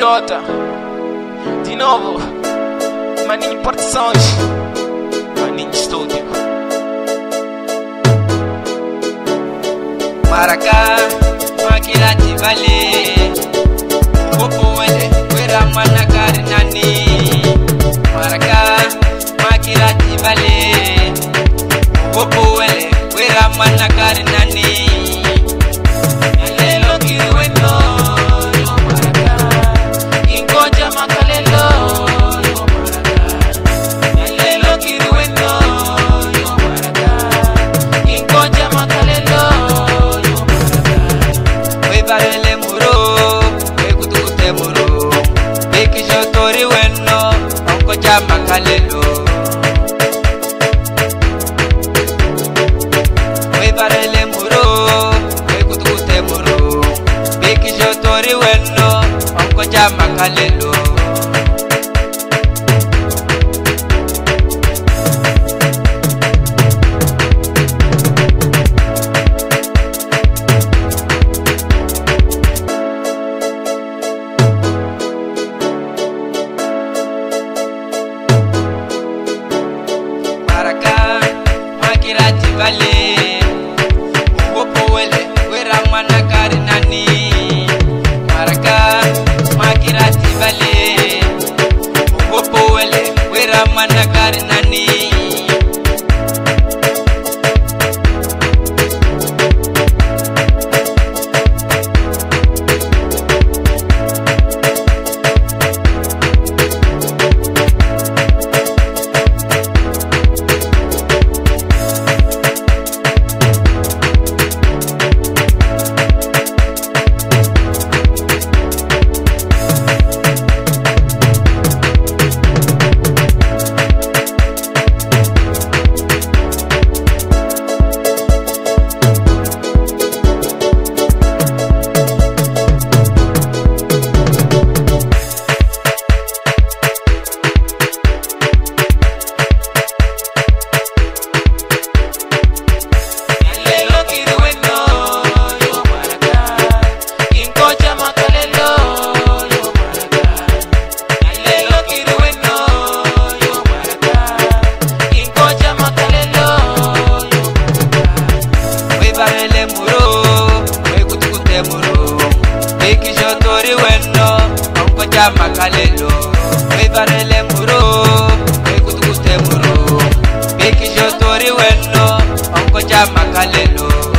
J. De novo, Maninho Produções, Maninho Estúdio. Maracá, Maquila de Vale, Popo Ele, mana Manacari Nani. Maracá, Maquila de Vale, Popo Ele, Quera Manacari Nani. kalelo Para acá, máquina de ballet, un poco huele. ಮನ ಕಾರಿಂದ makalelo mivarele muro ekutukute muro bekijotori weno, onkoja makalelo